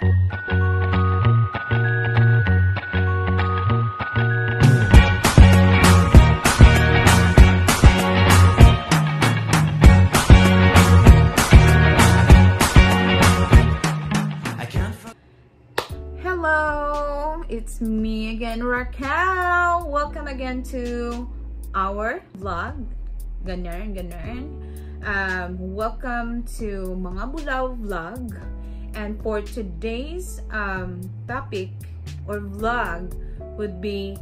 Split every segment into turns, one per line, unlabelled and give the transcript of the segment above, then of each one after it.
Hello, it's me again, Raquel. Welcome again to our vlog. Ganern, ganern. Um, welcome to Mga Bulaw Vlog. And for today's um, topic or vlog would be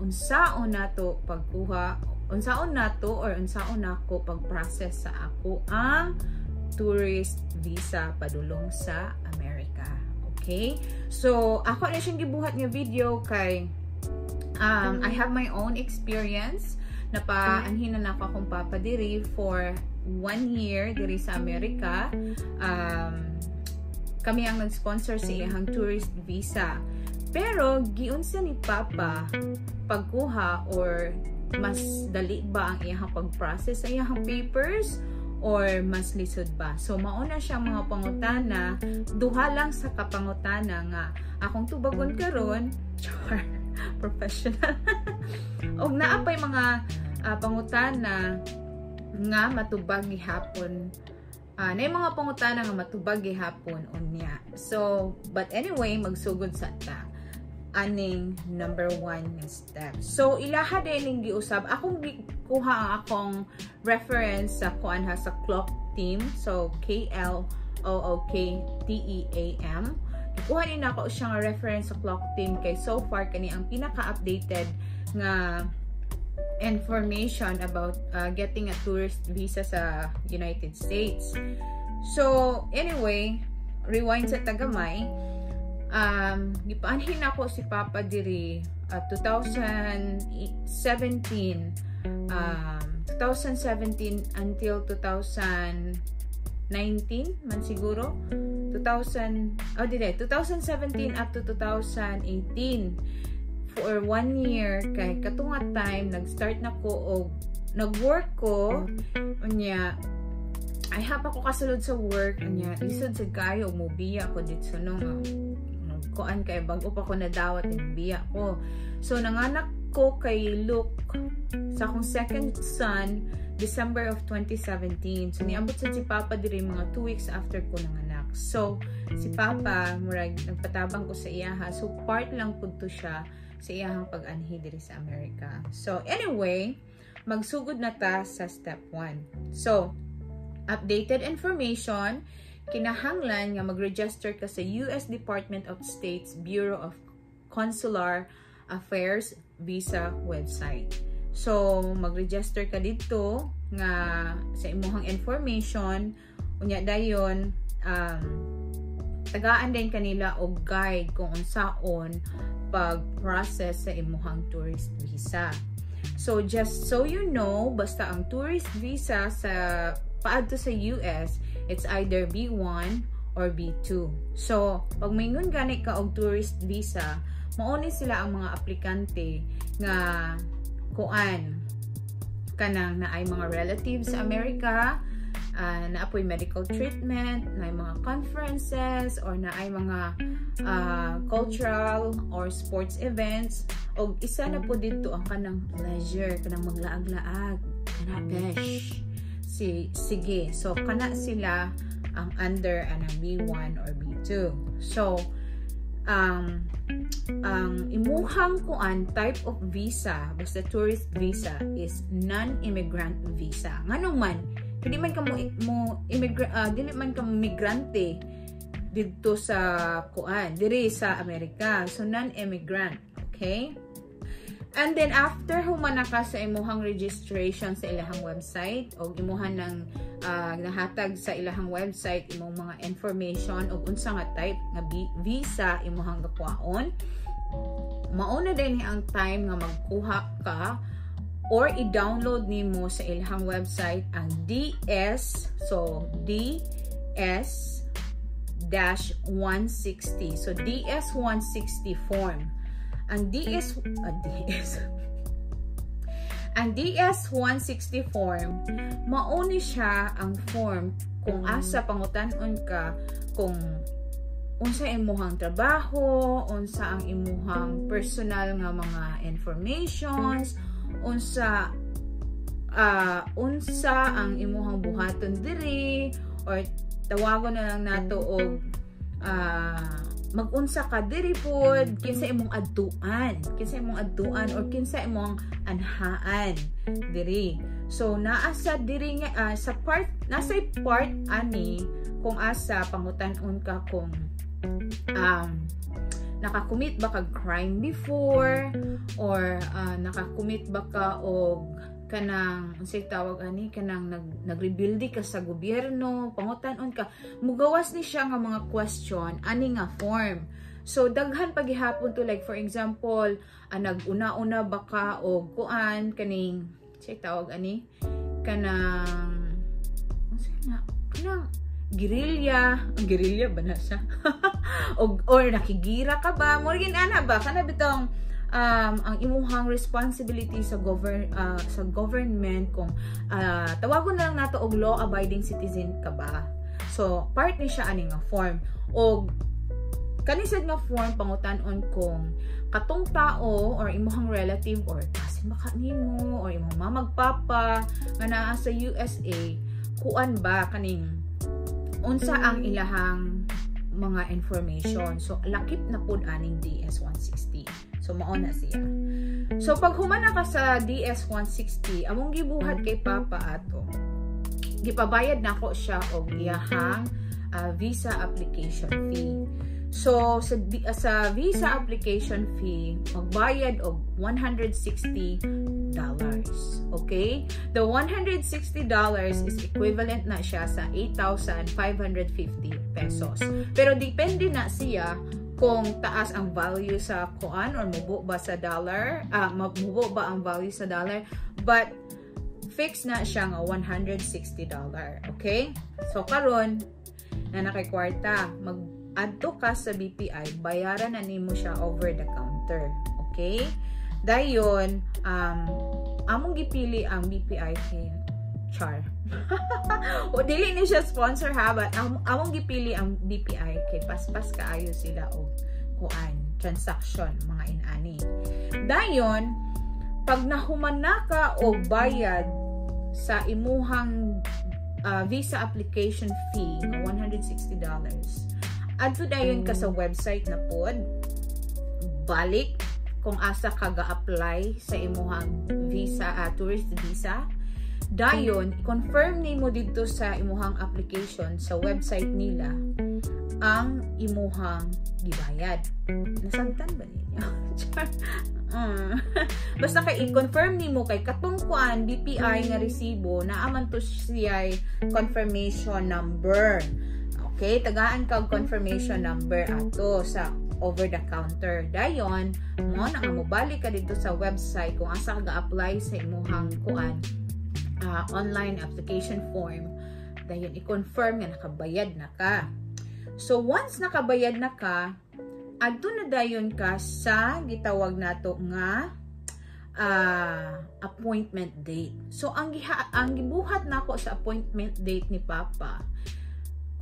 unsaon nato pagkuha unsaon nato or unsaon nako pag-process sa ako ang tourist visa padulong sa Amerika. Okay? So, ako na siyang gibuhat nga video kay um, I have my own experience na pa anhin na ako akong papa diri for one year diri sa Amerika. Um, kami ang nag-sponsor sa iyang tourist visa. Pero, giun siya ni Papa pagkuha or mas dali ba ang iyang pag-process sa iyang papers or mas lisod ba? So, mauna siya mga pangutana, duha lang sa kapangutana nga, akong tubagon karon char, professional. og naapay mga uh, pangutana nga matubag gihapon. Uh, na mga pangutana nga matubag gihapon unya. So, but anyway, magsugod sa ta aning number one step. So, ilaha din ning giusab. Akong kuha ang akong reference sa kuan ha sa clock team. So, K-L-O-O-K-T-E-A-M. Kuha din ako siyang reference sa clock team kay so far kani ang pinaka-updated nga information about uh, getting a tourist visa sa United States. So, anyway, rewind sa tagamay um, gipaanhin ako si Papa diri uh, 2017 um, 2017 until 2019 man siguro 2000 oh dire 2017 up to 2018 for one year kay katunga time nag-start na ko og nag-work ko unya I have ako kasulod sa work unya lisod sa kayo mubiya ko dito no kuan kay bago pa ko nadawat ng biya ko. So nanganak ko kay Luke sa akong second son December of 2017. So niabot sa si Papa diri mga 2 weeks after ko nanganak. So si Papa murag nagpatabang ko sa iyaha. So part lang pud to siya sa iyahang pag-anhi diri sa Amerika. So anyway, magsugod na ta sa step 1. So updated information kinahanglan nga mag-register ka sa US Department of State's Bureau of Consular Affairs visa website. So, mag-register ka dito nga sa imuhang information unya dayon um, tagaan din kanila og guide kung unsaon pag-process sa imuhang tourist visa. So, just so you know, basta ang tourist visa sa paadto sa US it's either B1 or B2. So, pag maingon gani ka og tourist visa, mauni sila ang mga aplikante nga kuan kanang na ay mga relatives sa Amerika, uh, na apoy medical treatment, na mga conferences, or na ay mga uh, cultural or sports events. O isa na po dito ang kanang pleasure, kanang maglaag-laag, kanang besh. Si sige. So kana sila ang under anang B1 or B2 so um, ang imuhang kuan type of visa basta tourist visa is non-immigrant visa. Nganong man dili man ka mo, mo immigra uh, dili man ka migrante dito sa kuan diri sa Amerika. So non-immigrant okay? And then after humana ka sa imuhang registration sa ilahang website o imuhan ng uh, nahatag sa ilahang website imong mga information o unsa nga type nga visa imuhang gakwaon mauna din ang time nga magkuha ka or i-download nimo sa ilahang website ang DS so DS dash 160 so DS 160 form. Ang DS, uh, ah, DS, ang DS-160 form, mauni siya ang form kung asa pangutanon ka kung unsa imuhang trabaho, unsa ang imuhang personal nga mga informations, unsa uh, unsa ang imuhang buhaton diri or tawagon na lang nato og uh, magunsa ka diri pod kinsa imong adtuan kinsa imong adtuan or kinsa imong anhaan diri. So naa sa diri nga uh, sa part nasa part ani kung asa pangutan-on ka kung um nakakumit ba kag crime before? Or uh, nakakumit ba ka og kanang unsay tawag ani kanang nag nagrebuild ka sa gobyerno? Pangutan-on ka. Mugawas ni siya nga mga question ani nga form. So daghan pagihapon to like for example uh, naguna-una ba ka og kuan kaning say tawag ani? Kanang unsay na kanang girilya girilya ba na siya. Og or nakigira ka ba? Mo ana ba kana bitong um, ang imuhang responsibility sa govern uh, sa government kung uh, tawagon na lang nato og law abiding citizen ka ba? So part ni siya ani nga form. Og kanisad nga form pangutan-on kung katong tao or imuhang relative or kasi baka nimo or imong mamagpapa nga naa sa USA kuan ba kaning unsa ang ilahang mga information. So, lakip na po aning DS-160. So, mao na siya. So, pag humana ka sa DS-160, among gibuhat kay Papa ato, gipabayad na ko siya og iyahang uh, visa application fee. So, sa, sa visa application fee, magbayad og $160. Okay? The $160 is equivalent na siya sa 8,550 pesos. Pero depende na siya kung taas ang value sa kuan or mubo ba sa dollar, ah, uh, mubo ba ang value sa dollar. But, fix na siya nga $160. Okay? So, karon na nakikwarta, mag adto ka sa BPI, bayaran na nimo siya over the counter. Okay? Dayon, um, among gipili ang BPI kay Char. o dili ni siya sponsor ha, but am, among gipili ang BPI kay paspas kaayo sila og kuan transaction mga inani. Dayon, pag nahuman na ka og bayad sa imuhang uh, visa application fee ng $160 adto dayon ka sa website na pod balik kung asa ka ga-apply sa imuhang visa uh, tourist visa. Dayon confirm nimo dito sa imuhang application sa website nila ang imuhang gibayad. Nasabtan ba ninyo? Mm. basta kay i-confirm nimo kay katong kuan BPI nga resibo na aman to siya confirmation number Okay, tagaan kag confirmation number ato sa over the counter. Dayon, mo na mo balik ka dito sa website kung asa ka ga-apply sa imuhang kuan uh, online application form. Dayon i-confirm nga nakabayad na ka. So once nakabayad na ka, adto na dayon ka sa gitawag nato nga uh, appointment date. So ang giha, ang gibuhat nako sa appointment date ni Papa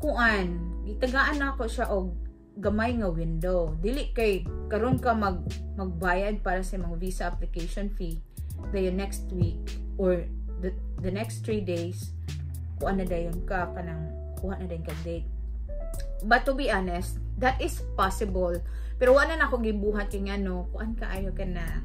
kuan gitagaan na ako siya og gamay nga window. Dili kay karon ka mag magbayad para sa mga visa application fee the next week or the, the next three days kuan na dayon ka kanang kuha na dayon ka date. But to be honest that is possible. Pero wala na ako gibuhat yung ano kuan kaayo ka na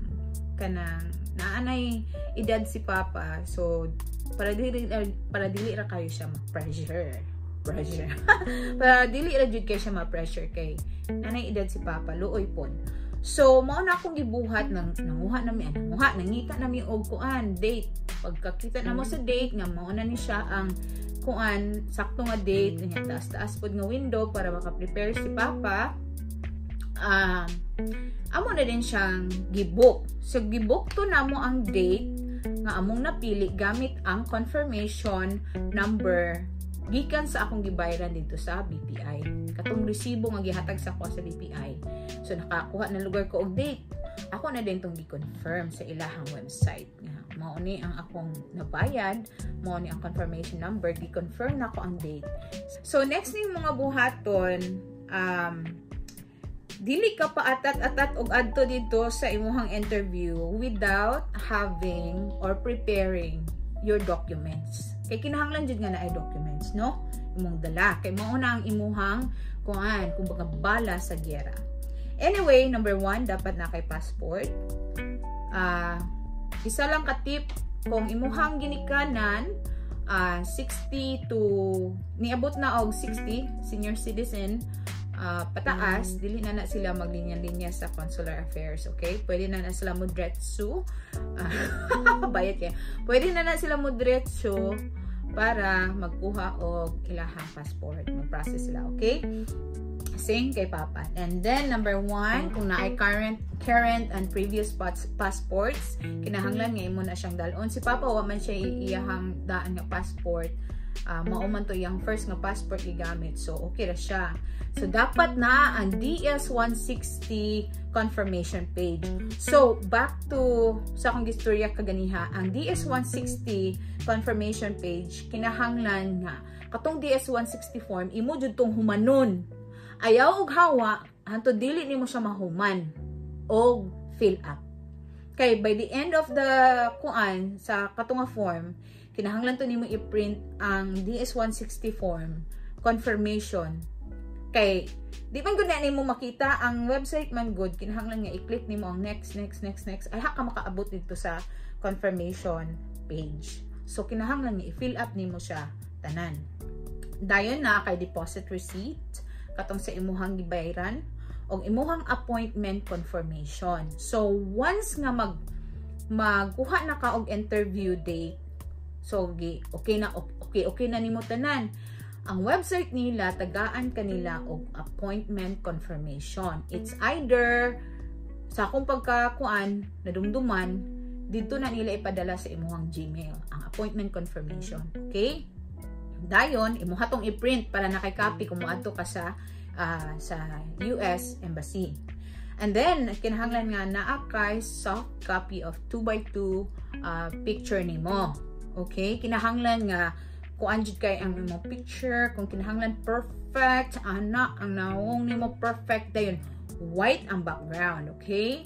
kanang naanay edad si papa. So para dili para dili ra kayo siya ma-pressure pressure. Para dili ra jud kay siya ma-pressure kay nanay edad si Papa luoy pod. So mao na akong gibuhat nang nanguha na mi nanguha nangita na mi og kuan date. Pagkakita na mo sa date nga mao na ni siya ang kuan sakto nga date nya taas-taas pod nga window para maka-prepare si Papa. Um, amo na din siyang gibook. So gibook to na mo ang date nga among napili gamit ang confirmation number gikan sa akong gibayaran dito sa BPI. Katong resibo nga gihatag sa ako sa BPI. So nakakuha na lugar ko og date. Ako na din tong gi-confirm sa ilahang website nga mao ni ang akong nabayad, mao ni ang confirmation number, gi-confirm na ko ang date. So next ning mga buhaton um, dili ka pa atat-atat og adto dito sa imuhang interview without having or preparing your documents. Kay kinahanglan jud nga na ay documents, no? Imong dala kay mao na ang imuhang kuan kung baga bala sa giyera. Anyway, number one, dapat na kay passport. Uh, isa lang ka tip kung imuhang ginikanan uh, ah, 60 to niabot na og 60 senior citizen uh, pataas, dili na na sila maglinya-linya sa consular affairs, okay? Pwede na na sila mudretsu. Uh, bayad kaya. Pwede na na sila mudretsu para magkuha og ilahang passport. Mag-process sila, okay? Same kay Papa. And then, number one, kung naay current current and previous passports, kinahanglan nga imo na siyang dalon. Si Papa, wa man siya iyahang daan nga passport uh, mao man to yung first nga passport gigamit. So, okay ra siya. So, dapat na ang DS-160 confirmation page. So, back to sa akong gistorya kaganiha, ang DS-160 confirmation page, kinahanglan nga, katong DS-160 form, imo jud tong humanon. Ayaw og hawa, hanto dili nimo siya mahuman og fill up. Kay by the end of the kuan sa katunga form, kinahanglan to nimo i-print ang DS-160 form confirmation. Kay di man gud na nimo makita ang website man good kinahanglan nga i-click nimo ang next next next next. Ay ha ka makaabot dito sa confirmation page. So kinahanglan nga i-fill up nimo siya tanan. Dayon na kay deposit receipt katong sa imuhang gibayaran og imuhang appointment confirmation. So once nga mag magkuha na ka og interview date So, okay na, okay, okay na nimo tanan. Ang website nila, tagaan kanila og appointment confirmation. It's either sa akong pagkakuan, nadumduman, dito na nila ipadala sa imuhang Gmail, ang appointment confirmation. Okay? Dayon, imuha tong i-print para nakay-copy kung moadto ka sa uh, sa US Embassy. And then, kinahanglan nga naa kay soft copy of 2x2 uh, picture nimo. Okay? Kinahanglan nga kung anjid kay ang mo picture, kung kinahanglan perfect, ana, ang naong nimo perfect dayon. White ang background, okay?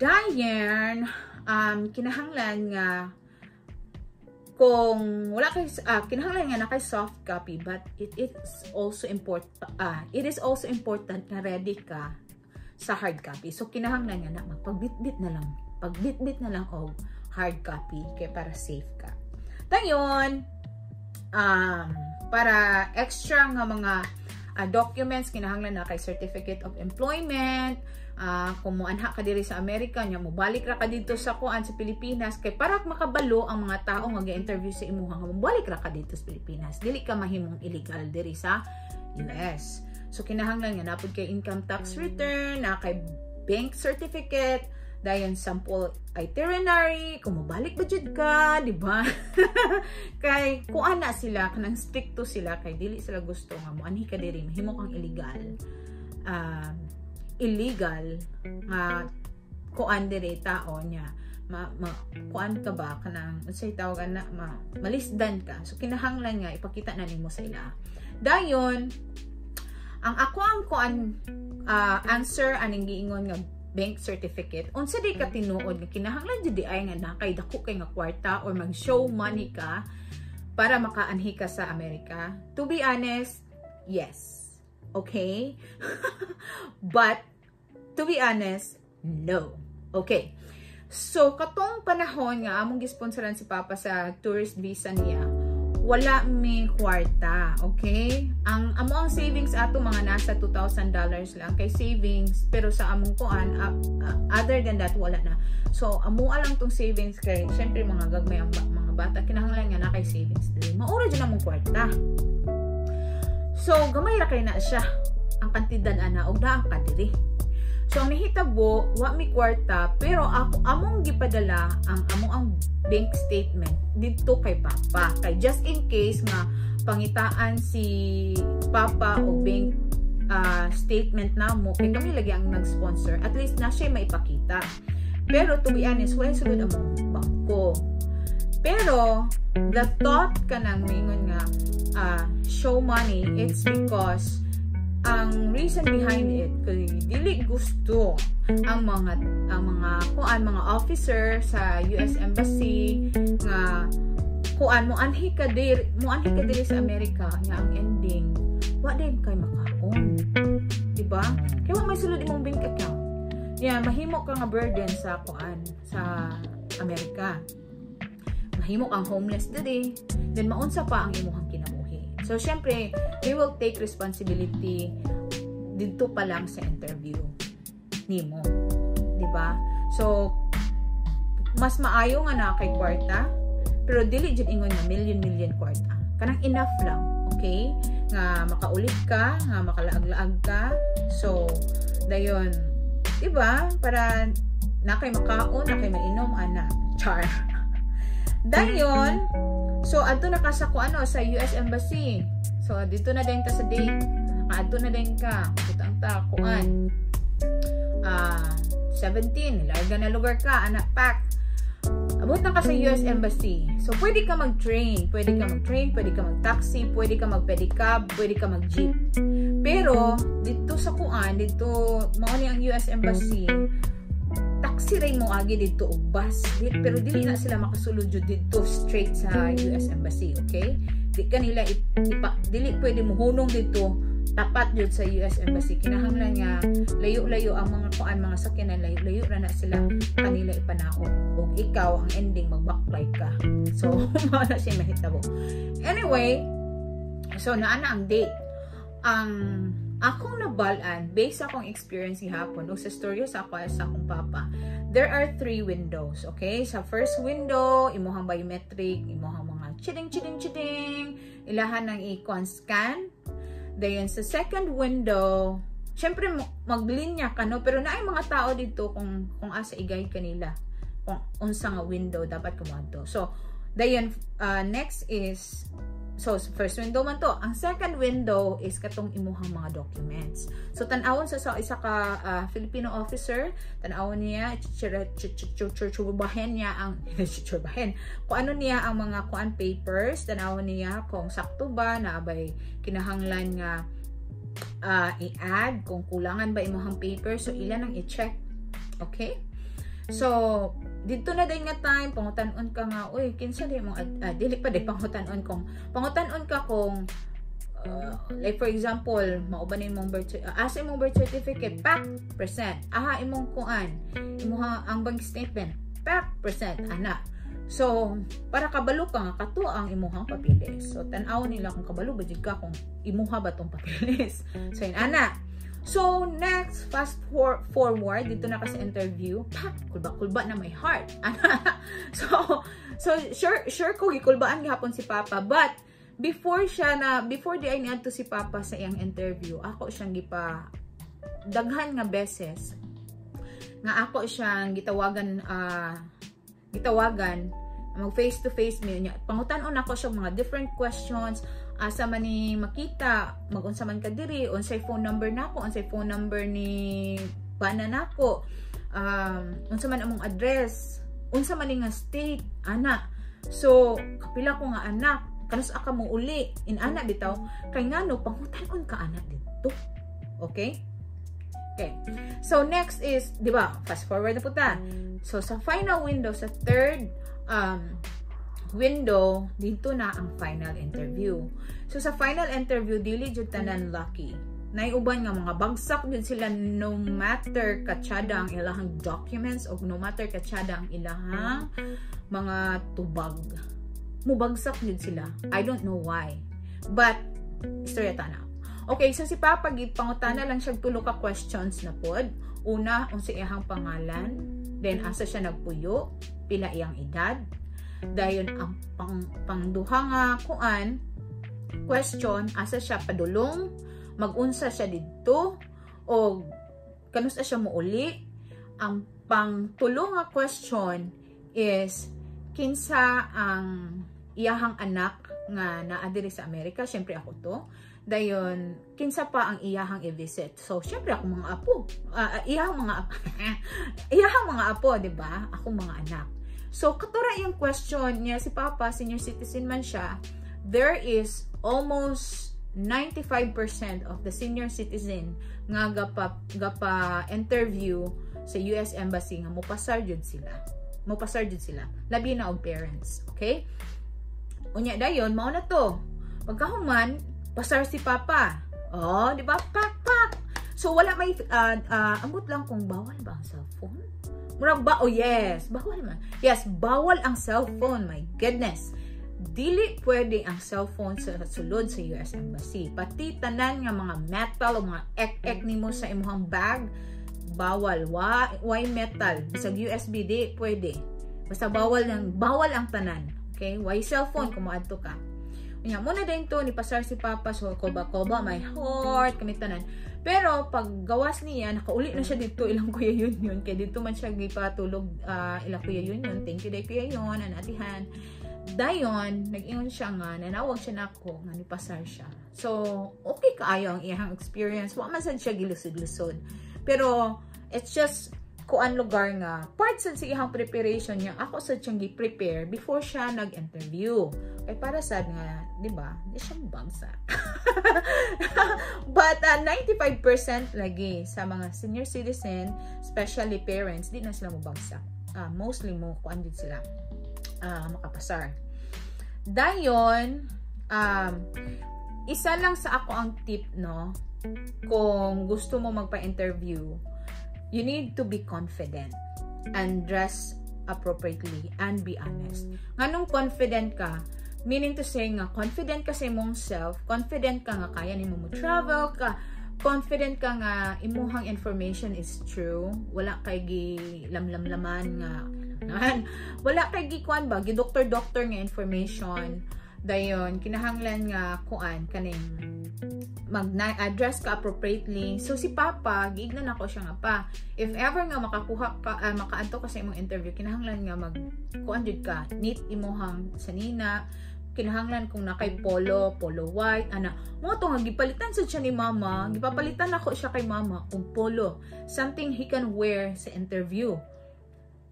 Dayan, um, kinahanglan nga kung wala kay uh, kinahanglan nga na kay soft copy but it is also important uh, it is also important na ready ka sa hard copy so kinahanglan nga na magpagbitbit na lang pagbitbit na lang og hard copy kay para safe ka. Dayon, um, para extra nga mga uh, documents kinahanglan na kay certificate of employment uh, kung mo anha ka diri sa Amerika nya mo balik ra ka dito sa kuan sa Pilipinas kay para makabalo ang mga tao nga ga-interview sa imuha nga mo balik ra ka dito sa Pilipinas dili ka mahimong illegal diri sa US so kinahanglan nga napud kay income tax return na kay bank certificate dayon sample itinerary, kung mabalik ba jud ka, di ba? kay kung ana sila kanang stricto sila kay dili sila gusto nga mo anhi ka diri mahimo kang illegal. Uh, illegal nga uh, kuan diri tao niya ma, ma kuan ka ba kanang unsay tawagan na ma, malisdan ka so kinahanglan nga ipakita na nimo sa ila dayon ang ako ang kuan uh, answer aning giingon nga bank certificate unsa di ka tinuod nga kinahanglan jud ay nga nakay dako kay nga kwarta or mag show money ka para makaanhi ka sa Amerika? To be honest yes. Okay? But to be honest no. Okay. So katong panahon nga among gisponsoran si Papa sa tourist visa niya wala mi kwarta, okay? Ang amo ang savings ato mga nasa $2,000 lang kay savings pero sa among kuan other than that wala na. So amo lang tong savings kay syempre mga gagmay ang mga bata kinahanglan nga na kay savings dili. Maura jud among kwarta. So gamay ra kay na siya ang kantidad ana og naa ka diri. So ang nahitabo, wa mi kwarta pero ako among gipadala ang among ang bank statement dito kay Papa. Kay just in case nga pangitaan si Papa o bank uh, statement na mo, kay kami lagi ang nag-sponsor, at least na siya maipakita. Pero to be honest, wala sulod among bangko. Pero, the thought ka nang mingon nga uh, show money, it's because ang reason behind it kay dili gusto ang mga ang mga kuan mga officer sa US Embassy nga kuan mo anhi ka dir mo anhi ka diri sa Amerika nga ang ending wa din kay makaon. Diba? Kaya may sulod imong bank account. Yeah mahimo ka nga burden sa kuan sa Amerika. Mahimo kang homeless diri. Then maunsa pa ang imong so syempre they will take responsibility dito pa lang sa interview nimo. Ba so mas maayo nga na kay kwarta pero dili jud ingon nga million million kwarta. Kanang enough lang okay? Nga makaulit ka nga makalaag-laag ka. So dayon. Di ba para na kay makaon na kay mainom ana. Char. Dayon so adto na ka sa ano sa US embassy so dito na din ta sa date adto na din ka kitang ta kuan ah uh, 17 larga na lugar ka anak pack abot na ka sa US Embassy. So, pwede ka mag-train. Pwede ka mag-train, pwede ka mag-taxi, pwede ka mag-pedicab, pwede ka mag-jeep. Pero, dito sa kuan, dito, mauni ang US Embassy, taxi rin mo agi dito o bus. Pero dili na sila makasulod dito straight sa US Embassy, okay? Di kanila ipa, dili pwede mo hunong dito. Tapat jud sa US Embassy. Kinahanglan nga layo-layo ang mga kuan mga sakyanan layo-layo ra na sila kanila ipanaon. Ug ikaw ang ending mag-backlight ka. So mao na siya mahitabo. Anyway so naana ang date. Ang akong nabalan based sa akong experience hapon o sa story sa ako sa akong papa there are three windows okay? Sa first window imuhang biometric imuhang mga chiding chiding chiding ilahan ng i-con scan. Dayon sa second window, syempre maglinya ka no, pero naay mga tao dito kung kung asa igay kanila kung unsa nga window dapat kumadto. So, dayon uh, next is So, first window man to. Ang second window is katong imuhang mga documents. So, tanawon sa, sa isa ka uh, Filipino officer, tanawon niya, chuchubahin niya ang, chuchubahin, kung ano niya ang mga kuan papers, tanawon niya kung sakto ba, na abay kinahanglan nga uh, i-add, kung kulangan ba imuhang papers, so ilan ang i-check. Okay? So, dito na din nga time pangutan-on ka nga. Uy kinsa di mo uh, dili pa di pangutan-on kung pangutan-on ka kung uh, like for example mauban imong birth uh, asa imong birth certificate? Pack percent. Aha imong kuan. Imuha ang bank statement? Pack percent ana. So para kabalo ka nga kato ang imuhang papilis so tan-aw nila kung kabalo ba ka kung imuha ba tong papilis so in ana So, next, fast for forward, dito na kasi interview, pak, kulba-kulba na may heart. so, so sure, sure ko, gikulbaan gihapon si Papa. But, before siya na, before di ay niadto si Papa sa iyang interview, ako siyang gipa, daghan nga beses, nga ako siyang gitawagan, uh, gitawagan, mag face to face niya pangutan-on ako siya mga different questions asa man ni makita magunsa man ka diri unsay phone number nako unsay phone number ni bana nako um unsa man among address unsa man nga state ana so kapila ko nga anak kanus aka mo uli in ana bitaw kay ngano pangutan-on ka anak dito okay Okay. So, next is, di ba, fast forward na po ta. So, sa final window, sa third um, window, dito na ang final interview. So, sa final interview, dili jud tanan lucky. Naiuban nga mga bagsak jud sila no matter katsada ang ilahang documents o no matter katsada ang ilahang mga tubag. Mubagsak jud sila. I don't know why. But, istorya ta na. Okay, so si Papa gid pangutana lang siya tulo ka questions na pod. Una, unsa iyang pangalan, then asa siya nagpuyo, pila iyang edad, dayon ang pang, pangduha nga kuan question asa siya padulong? Magunsa siya didto? O kanusa siya muuli? Ang pangtulo nga question is kinsa ang iyahang anak nga naa diri sa Amerika? Syempre ako to. Dayon kinsa pa ang iyahang i-visit? So syempre ako mga apo. Uh, iyahang mga iyahang mga apo di ba? Ako mga anak So, katura yung question niya, si Papa, senior citizen man siya, there is almost 95% of the senior citizen nga gapa gapa interview sa US embassy nga mopasar jud sila. Mopasar jud sila. Labi na og parents okay? Unya dayon mao na to. Pagkahuman pasar si papa. Oh di ba? Pak pak so wala may uh, uh, ambot lang kung bawal ba ang cellphone murag ba oh yes bawal man yes bawal ang cellphone my goodness dili pwede ang cellphone sa sulod sa US Embassy. Pati tanan nga mga metal o mga ek-ek nimo sa imong bag, bawal. Why, why metal? Bisag USB, di pwede. Basta bawal lang, bawal ang tanan. Okay? Why cellphone kung maadto ka? Unya, muna din to, ni pasar si Papa, so koba-koba, my heart, kami tanan. Pero, pag gawas niya, nakauli na siya dito, ilang kuya yun yun. Kaya dito man siya gipatulog, uh, ilang kuya yun yun. Thank you, day kuya yun, anatihan dayon nag-ingon siya nga nanawag siya nako nga ni pasar siya so okay kaayo ang iyang experience wa man sad siya gilusod-lusod pero it's just kuan lugar nga part sa iyang preparation niya ako sa siyang gi-prepare before siya nag-interview kay para sad nga di ba di siya bagsa but uh, 95% lagi sa mga senior citizen especially parents di na sila mo bagsak uh, mostly mo kuan din sila uh, makapasar. Dayon, um, isa lang sa ako ang tip, no? Kung gusto mo magpa-interview, you need to be confident and dress appropriately and be honest. Nganong confident ka? Meaning to say nga, confident ka sa imong self, confident ka nga kaya nimo mo travel ka, confident ka nga imuhang information is true, wala kay gi lamlamlaman nga wala kay gikuan ba gi doctor doctor nga information dayon kinahanglan nga kuan kaning mag address ka appropriately so si papa giignan ako siya nga pa if ever nga makakuha ka uh, makaadto ka sa imong interview kinahanglan nga mag kuan jud ka neat imuhang sanina kinahanglan kung nakay polo, polo white, ana. Mo to nga gipalitan sa siya ni mama, gipapalitan ako siya kay mama kung polo, something he can wear sa interview.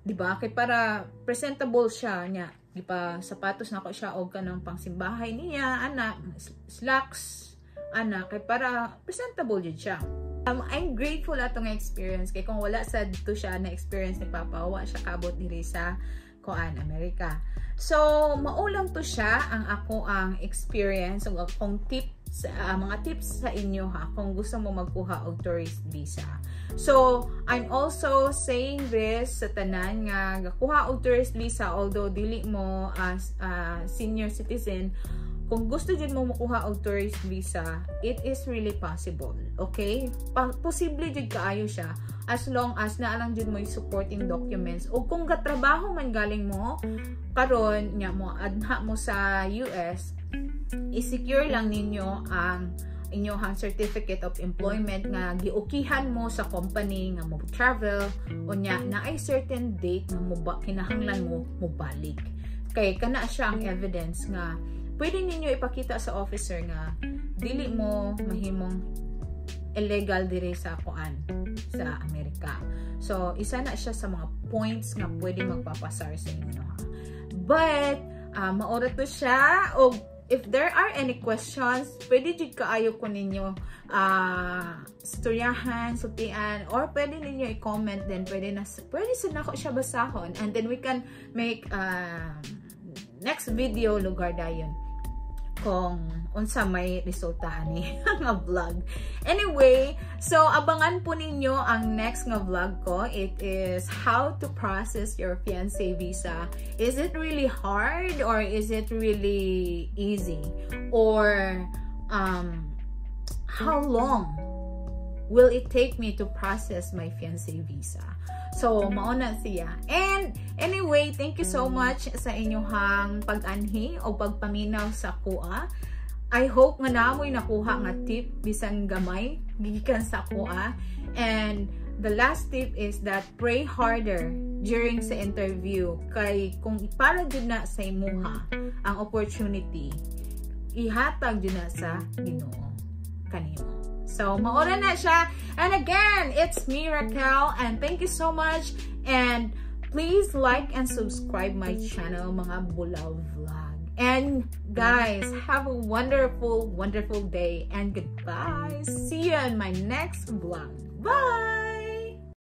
'Di ba? Kay para presentable siya niya. Di pa sapatos na ko siya og kanang pangsimbahay niya, ana, slacks, ana, kay para presentable jud siya. Um, I'm grateful ato nga experience kay kung wala sa dito siya na experience ni Papa, wa siya kabot diri sa Koan, Amerika. So, maulang to siya ang ako ang experience ug akong tips uh, mga tips sa inyo ha kung gusto mo magkuha og tourist visa. So, I'm also saying this sa tanan nga gakuha og tourist visa although dili mo as uh, senior citizen kung gusto din mo makuha og tourist visa, it is really possible. Okay? Posible jud kaayo siya as long as naa lang jud mo yung supporting documents o kung gatrabaho man galing mo karon nya mo adha mo sa US i-secure lang ninyo ang inyong certificate of employment nga giukihan mo sa company nga mo travel o nya na ay certain date nga mo kinahanglan mo mo balik kay kana siya ang evidence nga pwede ninyo ipakita sa officer nga dili mo mahimong illegal dire sa kuan sa Amerika. So, isa na siya sa mga points nga pwede magpapasar sa inyo. But, uh, maura to siya o if there are any questions, pwede jud kaayo ko ninyo uh, storyahan, sutian, or pwede ninyo i-comment din. Pwede na, pwede sa nako siya basahon. And then we can make uh, next video lugar dayon kung unsa may resulta ani nga vlog. Anyway, so abangan po ninyo ang next nga vlog ko. It is how to process your fiancé visa. Is it really hard or is it really easy? Or um how long will it take me to process my fiancé visa? So, mauna siya. And, anyway, thank you so much sa inyong pag-anhi o pagpaminaw sa kuha. I hope nga namoy nakuha nga tip bisan gamay gikan sa kuha. And, the last tip is that pray harder during sa interview kay kung para jud na sa imuha ang opportunity ihatag jud na sa Ginoo kanimo So, maura na siya. And again, it's me, Raquel. And thank you so much. And please like and subscribe my channel, mga Bulaw Vlog. And guys, have a wonderful, wonderful day and goodbye. See you in my next vlog. Bye!